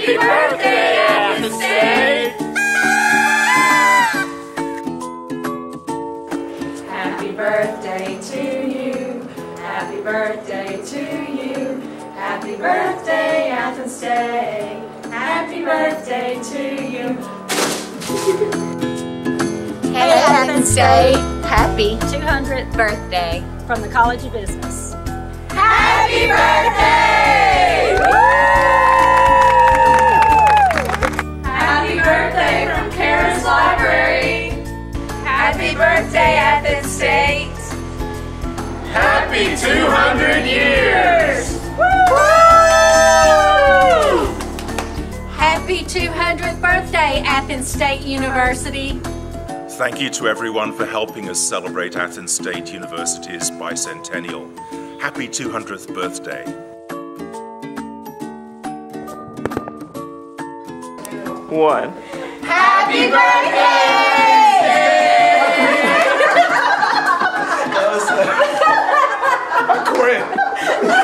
Happy birthday, Athens Happy birthday to you. Happy birthday to you. Happy birthday, Athens Happy birthday to you. hey, Athens Happy 200th birthday from the College of Business. Happy Library. Happy birthday, Athens State. Happy 200 years! Happy 200th birthday, Athens State University. Thank you to everyone for helping us celebrate Athens State University's bicentennial. Happy 200th birthday. One. Happy birthday! Yeah.